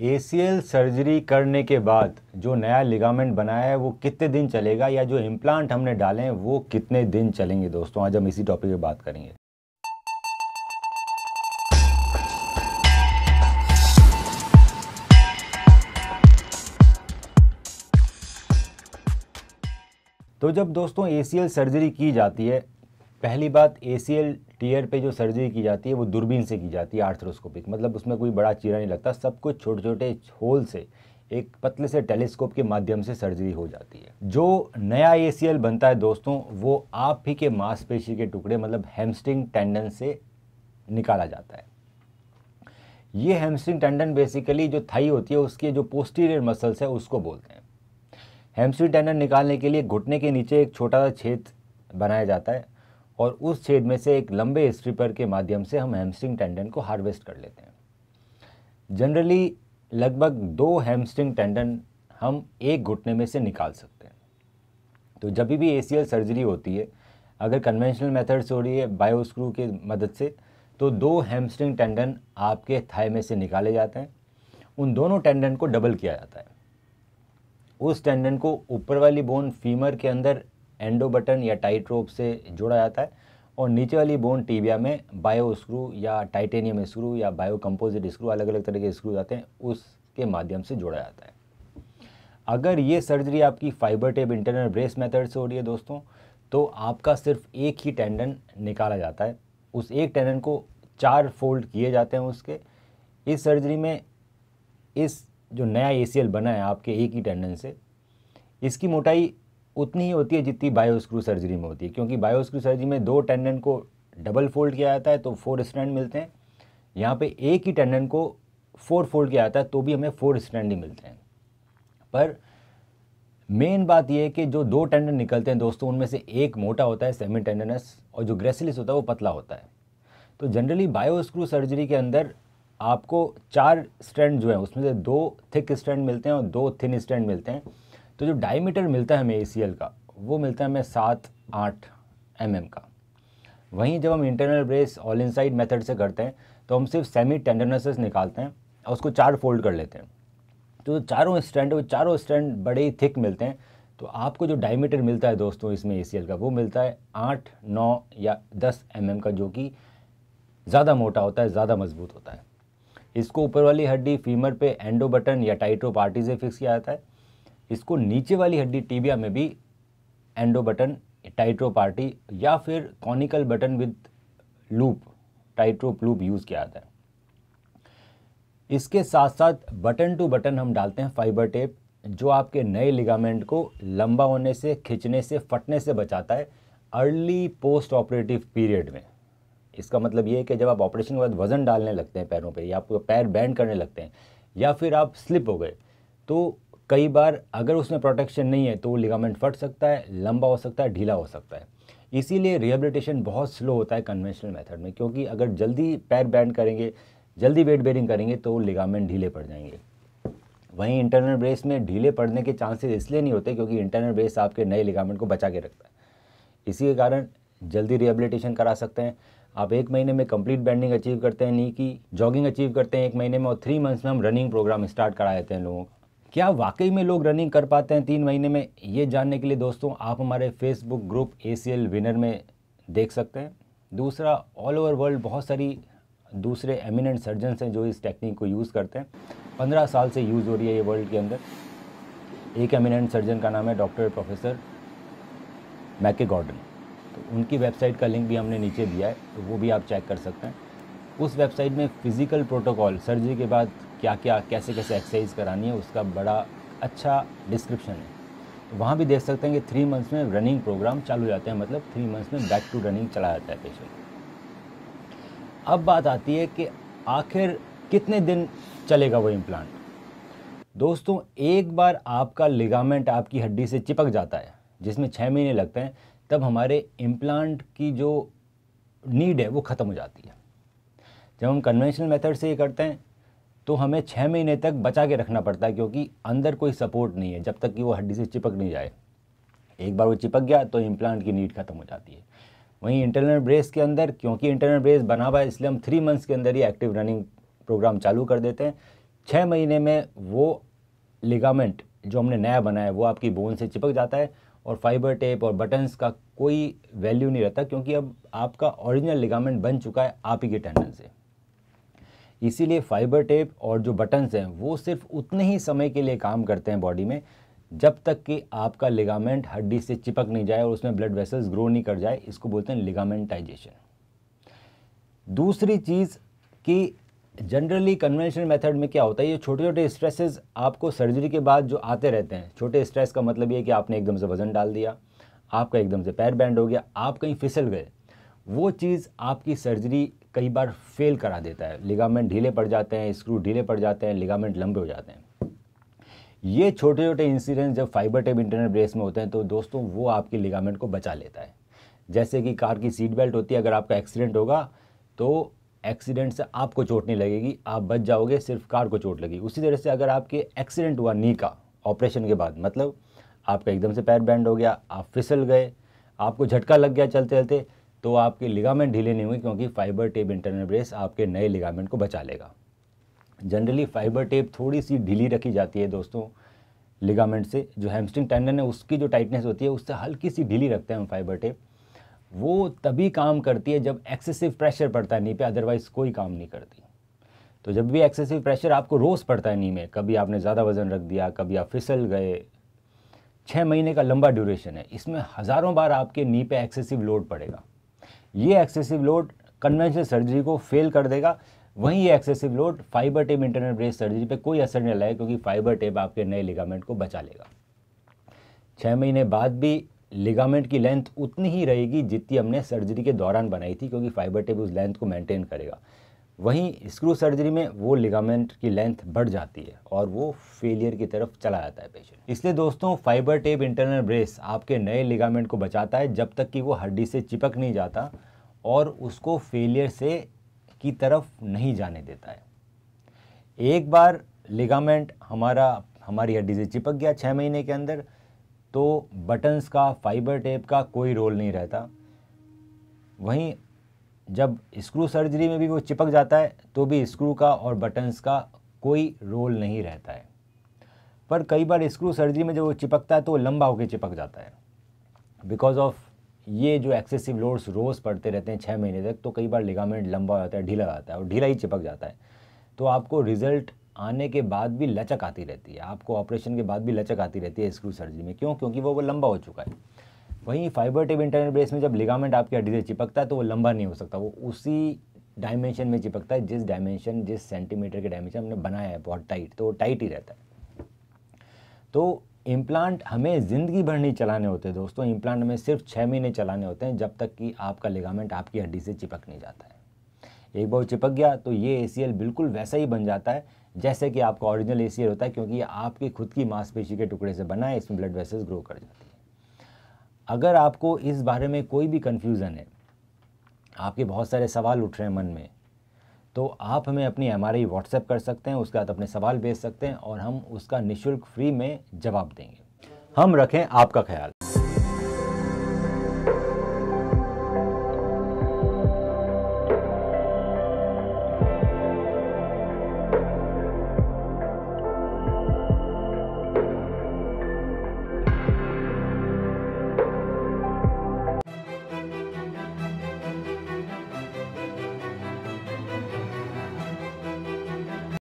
ACL surgery करने के बाद जो नया लिगामेंट बनाया है, वो कितने दिन चलेगा या जो इम्प्लांट हमने डाले हैं, वो कितने दिन चलेंगे दोस्तों? आज हम इसी टॉपिक पे बात करेंगे। तो जब दोस्तों एसीएल सर्जरी की जाती है पहली बात एसीएल टीयर पे जो सर्जरी की जाती है, वो दूरबीन से की जाती है आर्थरोस्कोपिक मतलब उसमें कोई बड़ा चीरा नहीं लगता, सब कुछ छोटे छोटे होल से, एक पतले से टेलीस्कोप के माध्यम से सर्जरी हो जाती है। जो नया एसीएल बनता है दोस्तों, वो आप ही के मांसपेशी के टुकड़े मतलब हेमस्ट्रिंग टेंडन से निकाला जाता है। ये हेमस्ट्रिंग टेंडन बेसिकली जो थाई होती है, उसके जो पोस्टीरियर मसल्स है, उसको बोलते हैं। हेमस्ट्रिंग टेंडन निकालने के लिए घुटने के नीचे एक छोटा सा छेद बनाया जाता है। और उस छेद में से एक लंबे स्ट्रिपर के माध्यम से हम हैमस्ट्रिंग टेंडन को हार्वेस्ट कर लेते हैं। जनरली लगभग दो हैमस्ट्रिंग टेंडन हम एक घुटने में से निकाल सकते हैं। तो जब भी एसीएल सर्जरी होती है, अगर कन्वेंशनल मेथड से हो रही है बायोस्क्रू के मदद से तो दो हैमस्ट्रिंग टेंडन आपके थाई में से निकाले जाते हैं। उन दोनों टेंडन को डबल किया जाता है। उस टेंडन को ऊपर वाली बोन फीमर के अंदर एंडो बटन या टाइट रोप से जोड़ा जाता है और नीचे वाली बोन टीबिया में बायो स्क्रू या टाइटेनियम स्क्रू या बायो कंपोजिट स्क्रू अलग अलग तरह के स्क्रू आते हैं, उसके माध्यम से जोड़ा जाता है। अगर ये सर्जरी आपकी fibre tape internal brace method से हो रही है दोस्तों तो आपका सिर्फ़ एक ही टेंडन निकाला जाता है। उस एक टेंडन को चार फोल्ड किए जाते हैं उसके। इस सर्जरी में इस जो नया एसीएल बना है आपके एक ही टेंडन से, इसकी मोटाई उतनी ही होती है जितनी बायोस्क्रू सर्जरी में होती है, क्योंकि बायोस्क्रू सर्जरी में दो टेंडन को डबल फोल्ड किया जाता है तो फोर स्टैंड मिलते हैं। यहाँ पे एक ही टेंडन को फोर फोल्ड किया जाता है तो भी हमें फोर स्टैंड ही मिलते हैं। पर मेन बात यह है कि जो दो टेंडन निकलते हैं दोस्तों, उनमें से एक मोटा होता है सेमी टेंडनस और जो ग्रेसिलिस होता है वो पतला होता है। तो जनरली बायोस्क्रू सर्जरी के अंदर आपको चार स्टैंड जो है, उसमें से दो थिक स्टैंड मिलते हैं और दो थिन स्टैंड मिलते हैं। तो जो डायमीटर मिलता है हमें एसीएल का, वो मिलता है हमें सात आठ एम mm का। वहीं जब हम internal brace all inside method से करते हैं तो हम सिर्फ़ सेमी टेंडरनेसेस निकालते हैं और उसको चार फोल्ड कर लेते हैं। तो चारों स्टैंड वो चारों स्टैंड बड़े ही थिक मिलते हैं। तो आपको जो डायमीटर मिलता है दोस्तों इसमें एसीएल का, वो मिलता है आठ, नौ या दस एम mm का, जो कि ज़्यादा मोटा होता है, ज़्यादा मज़बूत होता है। इसको ऊपर वाली हड्डी फीमर पे एंडो बटन या टाइटो पार्टी से फिक्स किया जाता है। इसको नीचे वाली हड्डी टीबिया में भी एंडो बटन, टाइट्रो पार्टी या फिर conical button with loop tightrope loop use किया जाता है। इसके साथ साथ बटन टू बटन हम डालते हैं फाइबर टेप, जो आपके नए लिगामेंट को लंबा होने से, खिंचने से, फटने से बचाता है अर्ली पोस्ट ऑपरेटिव पीरियड में। इसका मतलब ये है कि जब आप ऑपरेशन के बाद वज़न डालने लगते हैं पैरों पे या आपको पैर बैंड करने लगते हैं या फिर आप स्लिप हो गए तो कई बार अगर उसमें प्रोटेक्शन नहीं है तो वो लिगामेंट फट सकता है, लंबा हो सकता है, ढीला हो सकता है। इसीलिए रिहेबिलिटेशन बहुत स्लो होता है कन्वेंशनल मेथड में, क्योंकि अगर जल्दी पैर बैंड करेंगे, जल्दी वेट बेरिंग करेंगे तो लिगामेंट ढीले पड़ जाएँगे। वहीं इंटरनल ब्रेस में ढीले पड़ने के चांसेस इसलिए नहीं होते क्योंकि इंटरनल ब्रेस आपके नए लिगामेंट को बचा के रखता है। इसी के कारण जल्दी रिहेबिलिटेशन करा सकते हैं। आप एक महीने में कंप्लीट बैंडिंग अचीव करते हैं नी की जॉगिंग अचीव करते हैं एक महीने में, और थ्री मंथ्स में हम रनिंग प्रोग्राम स्टार्ट करा देते हैं लोगों को। क्या वाकई में लोग रनिंग कर पाते हैं तीन महीने में? ये जानने के लिए दोस्तों, आप हमारे फेसबुक ग्रुप एसीएल विनर में देख सकते हैं। दूसरा ऑल ओवर वर्ल्ड बहुत सारी दूसरे एमिनेंट सर्जन हैं जो इस टेक्निक को यूज़ करते हैं। पंद्रह साल से यूज़ हो रही है ये वर्ल्ड के अंदर। एक एमिनेंट सर्जन का नाम है डॉक्टर प्रोफेसर मैके गॉर्डन तो उनकी वेबसाइट का लिंक भी हमने नीचे दिया है तो वो भी आप चेक कर सकते हैं। उस वेबसाइट में फ़िज़िकल प्रोटोकॉल, सर्जरी के बाद क्या क्या कैसे कैसे एक्सरसाइज करानी है, उसका बड़ा अच्छा डिस्क्रिप्शन है। तो वहाँ भी देख सकते हैं कि थ्री मंथ्स में रनिंग प्रोग्राम चालू हो जाते हैं मतलब थ्री मंथ्स में बैक टू रनिंग चला जाता है पेशेंट अब बात आती है कि आखिर कितने दिन चलेगा वो इम्प्लांट दोस्तों, एक बार आपका लिगामेंट आपकी हड्डी से चिपक जाता है, जिसमें छः महीने लगते हैं, तब हमारे इम्प्लांट की जो नीड है, वो ख़त्म हो जाती है। जब हम कन्वेंशनल मेथड से ये करते हैं तो हमें छः महीने तक बचा के रखना पड़ता है, क्योंकि अंदर कोई सपोर्ट नहीं है, जब तक कि वो हड्डी से चिपक नहीं जाए। एक बार वो चिपक गया तो इम्प्लांट की नीड खत्म हो जाती है। वहीं इंटरनल ब्रेस के अंदर, क्योंकि इंटरनल ब्रेस बना हुआ है, इसलिए हम थ्री मंथ्स के अंदर ही एक्टिव रनिंग प्रोग्राम चालू कर देते हैं। छः महीने में वो लिगामेंट जो हमने नया बनाया है वो आपकी बोन से चिपक जाता है और फाइबर टेप और बटन्स का कोई वैल्यू नहीं रहता, क्योंकि अब आपका ओरिजिनल लिगामेंट बन चुका है आप ही के टेंडन से। इसीलिए फाइबर टेप और जो बटन्स हैं, वो सिर्फ़ उतने ही समय के लिए काम करते हैं बॉडी में, जब तक कि आपका लिगामेंट हड्डी से चिपक नहीं जाए और उसमें ब्लड वेसल्स ग्रो नहीं कर जाए, इसको बोलते हैं लिगामेंटाइजेशन दूसरी चीज़ कि जनरली कन्वेंशनल मेथड में क्या होता है, ये छोटे छोटे स्ट्रेसेस आपको सर्जरी के बाद जो आते रहते हैं, छोटे स्ट्रेस का मतलब ये कि आपने एकदम से वज़न डाल दिया, आपका एकदम से पैर बैंड हो गया, आप कहीं फिसल गए वो चीज़ आपकी सर्जरी कई बार फेल करा देता है। लिगामेंट ढीले पड़ जाते हैं, स्क्रू ढीले पड़ जाते हैं, लिगामेंट लंबे हो जाते हैं। ये छोटे छोटे इंसिडेंट जब फाइबर टेप इंटरनल ब्रेस में होते हैं तो दोस्तों वो आपकी लिगामेंट को बचा लेता है। जैसे कि कार की सीट बेल्ट होती है, अगर आपका एक्सीडेंट होगा तो एक्सीडेंट से आपको चोट नहीं लगेगी, आप बच जाओगे, सिर्फ़ कार को चोट लगेगी। उसी तरह से अगर आपके एक्सीडेंट हुआ नी का ऑपरेशन के बाद मतलब आपका एकदम से पैर बैंड हो गया, आप फिसल गए, आपको झटका लग गया चलते चलते तो आपके लिगामेंट ढीले नहीं हुए क्योंकि फाइबर टेप इंटरनल ब्रेस आपके नए लिगामेंट को बचा लेगा। जनरली फाइबर टेप थोड़ी सी ढीली रखी जाती है दोस्तों लिगामेंट से। जो हैमस्ट्रिंग टेंडन है, उसकी जो टाइटनेस होती है, उससे हल्की सी ढीली रखते हैं हम फाइबर टेप वो तभी काम करती है जब एक्सेसिव प्रेशर पड़ता है नी पे अदरवाइज़ कोई काम नहीं करती। तो जब भी एक्सेसिव प्रेशर आपको रोज़ पड़ता है नी में, कभी आपने ज़्यादा वज़न रख दिया, कभी आप फिसल गए छः महीने का लंबा ड्यूरेशन है, इसमें हज़ारों बार आपके नी पे एक्सेसिव लोड पड़ेगा। ये एक्सेसिव लोड कन्वेंशनल सर्जरी को फेल कर देगा। वहीं ये excessive load fibre tape internal brace surgery पे कोई असर नहीं लगाए क्योंकि फाइबर टेप आपके नए लिगामेंट को बचा लेगा। छः महीने बाद भी लिगामेंट की लेंथ उतनी ही रहेगी जितनी हमने सर्जरी के दौरान बनाई थी, क्योंकि फाइबर टेप उस लेंथ को मेंटेन करेगा। वहीं स्क्रू सर्जरी में वो लिगामेंट की लेंथ बढ़ जाती है और वो फेलियर की तरफ़ चला जाता है पेशेंट इसलिए दोस्तों फाइबर टेप इंटरनल ब्रेस आपके नए लिगामेंट को बचाता है जब तक कि वो हड्डी से चिपक नहीं जाता और उसको फेलियर से की तरफ़ नहीं जाने देता है. एक बार लिगामेंट हमारा, हमारी हड्डी से चिपक गया छः महीने के अंदर तो बटन्स का फाइबर टेप का कोई रोल नहीं रहता. वहीं जब स्क्रू सर्जरी में भी वो चिपक जाता है तो भी स्क्रू का और बटन्स का कोई रोल नहीं रहता है। पर कई बार स्क्रू सर्जरी में जब वो चिपकता है तो वो लंबा होकर चिपक जाता है। बिकॉज़ ऑफ़ ये जो एक्सेसिव लोड्स रोज़ पड़ते रहते हैं छः महीने तक तो कई बार लिगामेंट लंबा हो जाता है, ढीला जाता है और ढीला ही चिपक जाता है। तो आपको रिज़ल्ट आने के बाद भी लचक आती रहती है। आपको ऑपरेशन के बाद भी लचक आती रहती है स्क्रू सर्जरी में। क्यों? क्योंकि वो वो लंबा हो चुका है। वहीं फाइबर टेप इंटरनल ब्रेस में जब लिगामेंट आपकी हड्डी से चिपकता है तो वो लंबा नहीं हो सकता, वो उसी डायमेंशन में चिपकता है, जिस डायमेंशन जिस सेंटीमीटर के डायमेंशन हमने बनाया है बहुत टाइट तो वो टाइट ही रहता है। तो इम्प्लांट हमें ज़िंदगी भर नहीं चलाने होते दोस्तों इम्प्लांट हमें सिर्फ़ छः महीने चलाने होते हैं जब तक कि आपका लिगामेंट आपकी हड्डी से चिपक नहीं जाता है। एक बार चिपक गया तो ये एसीएल बिल्कुल वैसा ही बन जाता है, जैसे कि आपका ओरिजिनल ए होता है, क्योंकि आपकी खुद की मांसपेशी के टुकड़े से बना है, इसमें ब्लड वेसल्स ग्रो कर जाती है। अगर आपको इस बारे में कोई भी कन्फ्यूज़न है, आपके बहुत सारे सवाल उठ रहे हैं मन में तो आप हमें अपनी एम आर आई व्हाट्सएप कर सकते हैं, उसके बाद अपने सवाल भेज सकते हैं और हम उसका निःशुल्क फ्री में जवाब देंगे। हम रखें आपका ख्याल।